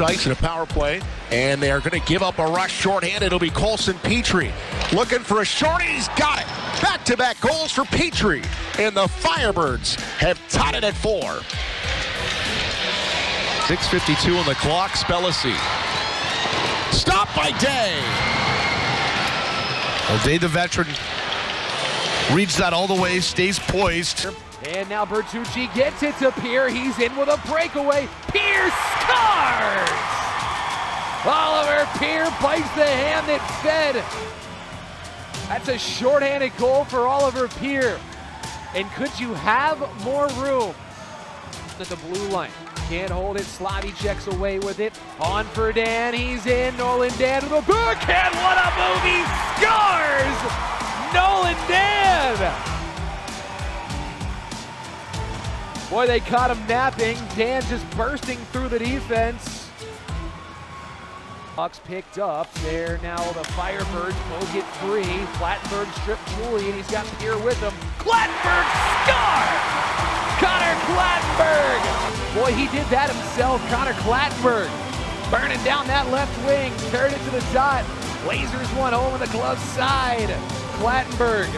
strikes and a power play, and they are going to give up a rush shorthand. It'll be Coulson Pitre looking for a short. He's got it. Back-to-back goals for Pitre, and the Firebirds have tied it at four. 6.52 on the clock. Spellacy. Stop by Day. Well, Day, the veteran, reads that all the way, stays poised. And now Bertucci gets it to Pierre. He's in with a breakaway. Pierre scores! Oliver Pierre bites the hand that fed. That's a shorthanded goal for Oliver Pierre. And could you have more room at the blue line? Can't hold it. Slavy checks away with it. On for Dann. He's in. Nolan Dann to the backhand. What a movie! He Boy, they caught him napping. Dann just bursting through the defense. Bucks picked up. There now the Firebirds will get free. Clattenburg stripped Julian. He's got Pierre with him. Clattenburg score! Connor Clattenburg! Boy, he did that himself. Connor Clattenburg burning down that left wing. Turned it to the dot. Lasers one oh, home on the glove side. Clattenburg